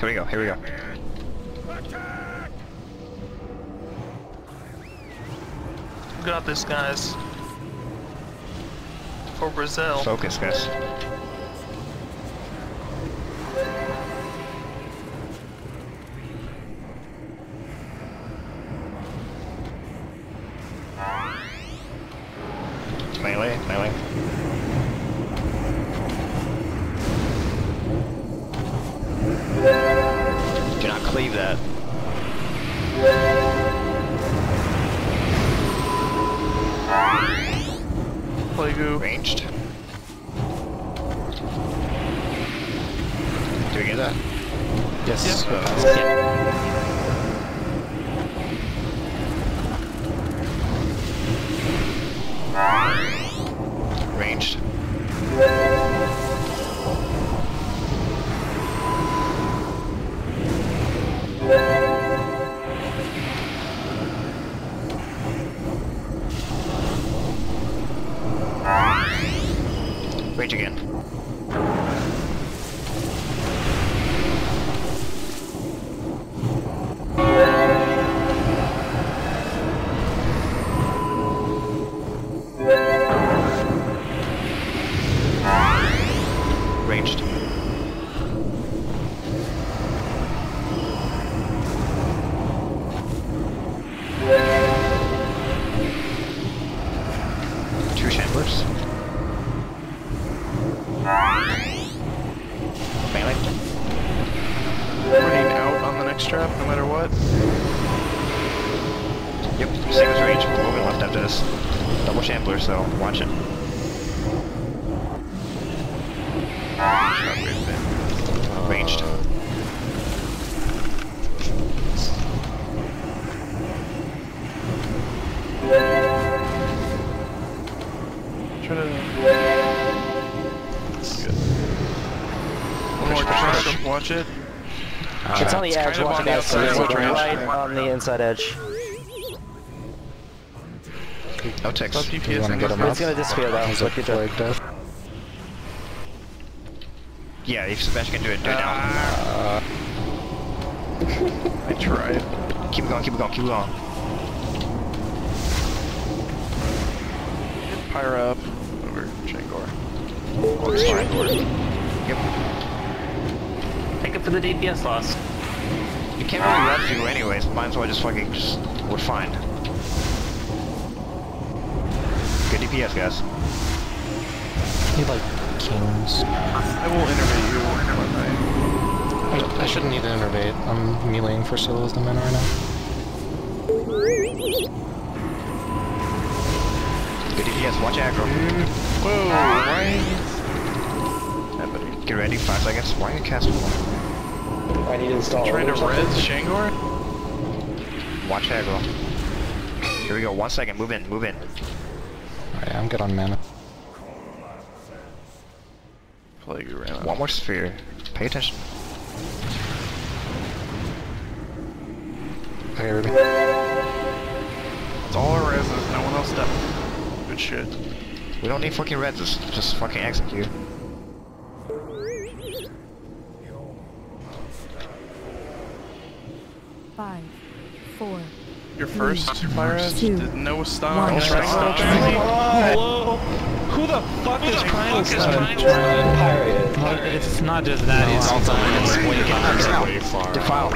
Here we go, here we go. Got this, guys. For Brazil. Focus, guys. Melee, melee. Playgoo. Ranged. Do we get that? Yes. Uh, Ranged. Yep, same as range. Moving left after this. Double shambler, so watch it. Ranged. Try to. Good. One more trap. Watch it. It's on the edge, watch it the guys. It's right on the inside edge. No ticks. Stop DPS wanna get this him It's gonna disappear though, so good job. Like death. Yeah, if Sebastian can do it, do it now. Ah. I tried. Keep it going, keep it going, keep it going. Pyre up over Shangor. Works fine. Yep. Take it for the DPS loss. You can't really run through anyways. Might as well just fucking just. We're fine. DPS, guys. Need like kings. I will innervate you. one night. I, I shouldn't need to innervate. I'm meleeing for solos the men right now. Good DPS. Watch aggro. Whoa, why? Yeah, buddy. Get ready. Five seconds. Why you cast? one? I need to install Trying to res Shangor? Watch aggro. Here we go. One second. Move in. Move in. Alright, I'm good on mana. Plague ran out. One more sphere. Pay attention. Okay, Ruby. It's all our reses, no one else step. Good shit. We don't need fucking reds. Just, just fucking execute. Five, four, Your first fire res? two, Did no stun one. on No strike stun. stun. Hello? Who the fuck is trying to It's not just that, it's also Way far. Defile.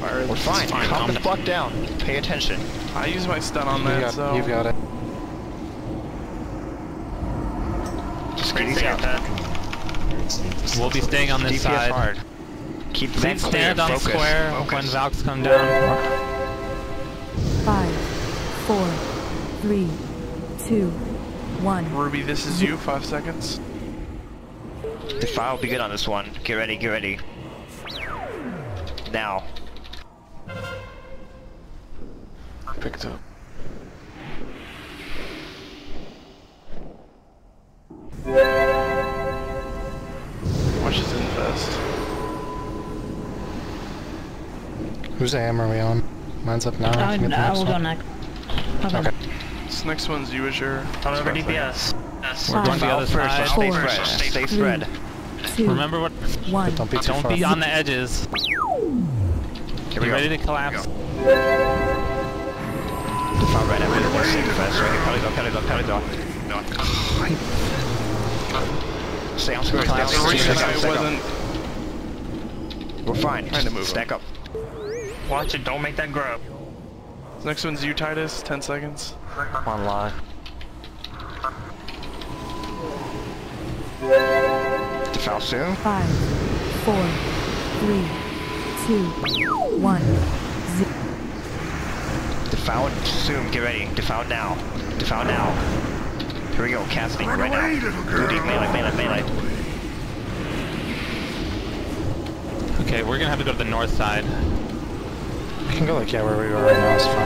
Fire We're fine. It's Calm the fuck down. Pay attention. I use my stun on You that, got, so... You've got it. Just get these out. We'll be staying on this DPS side. hard. Keep them Please clear. stand on Focus. square when Focus. Valks come down. five, four, three, two, one. Ruby, this is you, five seconds. Defile will be good on this one. Get ready, get ready. Now. Picked up. Watch his infest. Whose AM are we on? Mine's up now. Oh, I, Can we get I next will go next. Okay. Okay. This next one's you, Azure. Come over DPS. Yes. We're We're going to the other first, side. so stay Four, spread. Stay spread. two, Remember what? one. Don't be too Don't far. be on the edges. Here we You go. ready to collapse? Defile right after this. Super fast. Right here. Pelly Pelly Pelly No. Stay on square. Stay on The square. reason Stack up, I stack up. We're fine. Trying to move Stack up. Watch it. Don't make that grow. Next one's you, Titus. 10 seconds. On line. Defile soon. Five, four, three, two, one, zero. Defile soon. Get ready. Defile now. Defile now. Here we go. Casting right now. Blue deep melee, melee, melee. Okay, we're gonna have to go to the north side. We can go like yeah where we are right now is fine.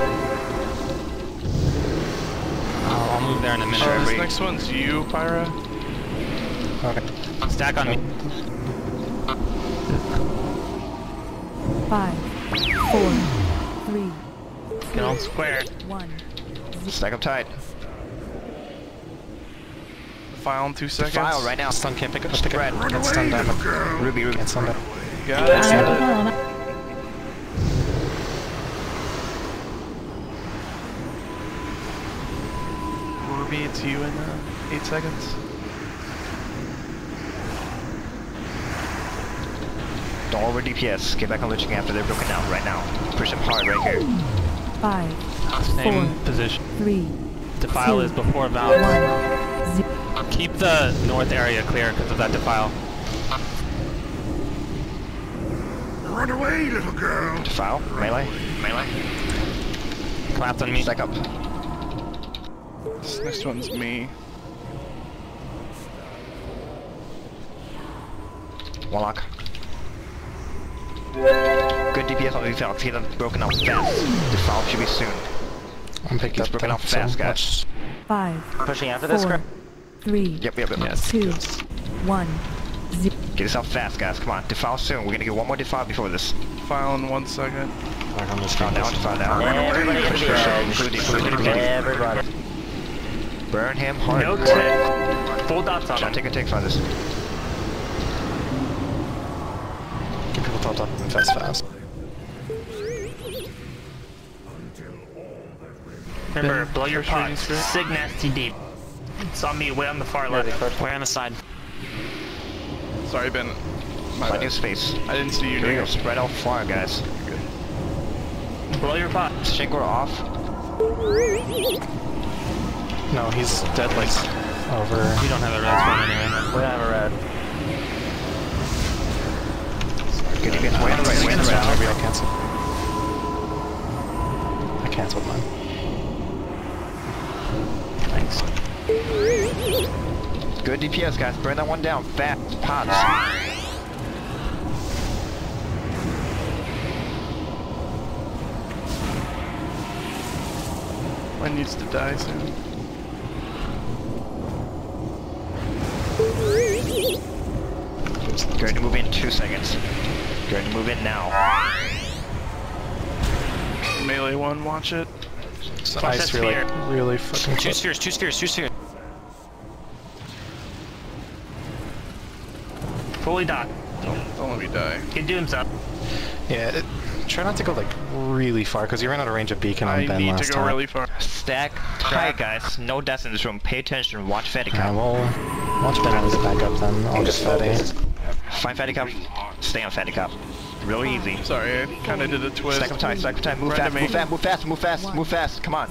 I'll, I'll move there in a minute. Oh, this next one's you, Pyra. Okay. Stack on me. Five, four, three, Get on square. one. Stack up tight. File in 2 seconds. Defile right now. Stun can't pick it. Pick Spread. it. Get stun damage. Ruby, Ruby. Get stun damage. Got it. Ruby, it's you in uh, 8 seconds. Don't over DPS. Get back on Lich King after they're broken down right now. Push them hard right here. Five, Same Four. position. three, Defile Two. is before Valve. one, zero. Keep the north area clear because of that defile. Run away, little girl. Defile. Melee. Melee. Collapse on me. Stack up. This next one's me. One lock. Good DPS on the defile. Get them broken out fast. Defile should be soon. I'm picking It's up broken the- out fast, so guys. Five, Pushing after this, four, three, Yep, yep, yep. Yes. two, one, zero. Get this out fast, guys. Come on. Defile soon. We're gonna get one more defile before this. File in 1 second. Like on this Defile game. now. Defile now. Everybody get Push, the push, edge. push, push, push, push. Everybody. Burn him hard. No tip. Full dots on John, him. take a take from this. Get people topped up and fast fast. Remember, Then blow your pressure pots. Sig nasty deep. It's on me, way on the far Yeah, left. Way on the side. Sorry, Ben. My Find bad. new space. I didn't see you Here near. Spread out far, guys. Blow your pots. Shingle off. No, he's dead like over. You don't have a red one anyway. We don't have a red. Good DPS. Way on the right. Way on the right. Maybe I canceled. I canceled mine. Thanks. Good DPS, guys. Burn that one down. Fast. Pots. One needs to die soon. Going to move in two seconds. Going to move in now. Melee one, watch it. So Watch ice that really, sphere. really fucking Two spheres, two spheres, two spheres. Fully dot. Don't let me die. Get dooms up. Yeah, it, try not to go like really far because you ran out of range of beacon on I Ben need to go time. really far. Stack tight, guys. No deaths in this room. Pay attention. Watch Fatty Yeah, Cup. well, watch Ben always back up then. I'll just fatty. Find Fatty Cup. Stay on Fatty Cup. Really easy. Sorry, I kinda did a twist. Stack up tight. Stack up tight. Move fast. Move fast. Move fast. Move fast. Move fast. Come on.